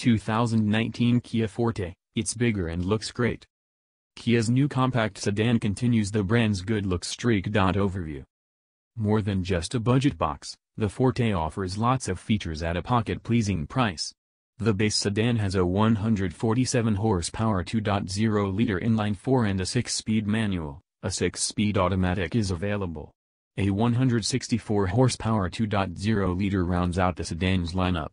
2019 Kia Forte, it's bigger and looks great. Kia's new compact sedan continues the brand's good looks streak. Overview More than just a budget box, the Forte offers lots of features at a pocket-pleasing price. The base sedan has a 147 horsepower 2.0-liter inline-4 and a 6-speed manual, a 6-speed automatic is available. A 164 horsepower 2.0-liter rounds out the sedan's lineup.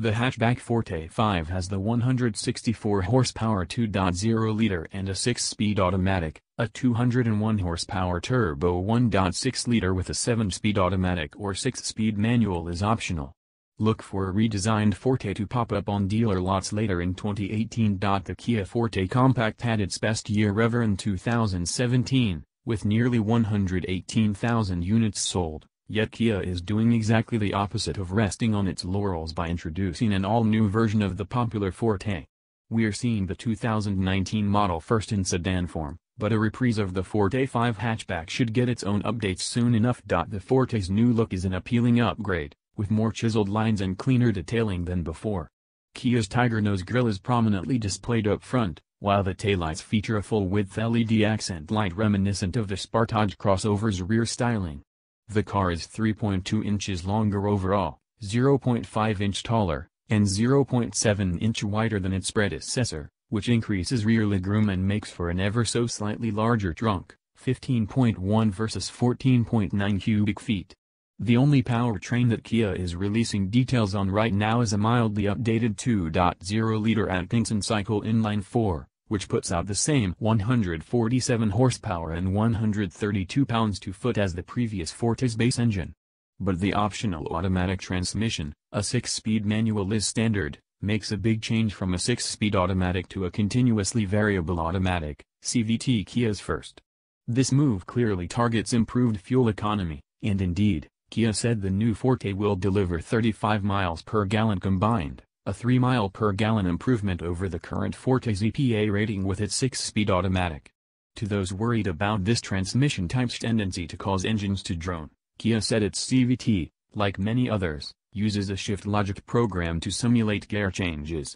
The hatchback Forte 5 has the 164 horsepower 2.0-liter and a 6-speed automatic, a 201 horsepower turbo 1.6-liter with a 7-speed automatic or 6-speed manual is optional. Look for a redesigned Forte to pop up on dealer lots later in 2018. The Kia Forte Compact had its best year ever in 2017, with nearly 118,000 units sold. Yet Kia is doing exactly the opposite of resting on its laurels by introducing an all-new version of the popular Forte. We're seeing the 2019 model first in sedan form, but a reprise of the Forte 5 hatchback should get its own updates soon enough. The Forte's new look is an appealing upgrade, with more chiseled lines and cleaner detailing than before. Kia's Tiger Nose grille is prominently displayed up front, while the taillights feature a full-width LED accent light reminiscent of the Sportage crossover's rear styling. The car is 3.2 inches longer overall, 0.5 inch taller, and 0.7 inch wider than its predecessor, which increases rear legroom and makes for an ever so slightly larger trunk, 15.1 versus 14.9 cubic feet. The only powertrain that Kia is releasing details on right now is a mildly updated 2.0-liter Atkinson cycle inline-4, which puts out the same 147 horsepower and 132 pounds-to-foot as the previous Forte's base engine. But the optional automatic transmission, a 6-speed manual is standard, makes a big change from a 6-speed automatic to a continuously variable automatic, CVT Kia's first. This move clearly targets improved fuel economy, and indeed, Kia said the new Forte will deliver 35 miles per gallon combined a 3 mile per gallon improvement over the current Forte's EPA rating with its 6-speed automatic. To those worried about this transmission type's tendency to cause engines to drone, Kia said its CVT, like many others, uses a shift logic program to simulate gear changes.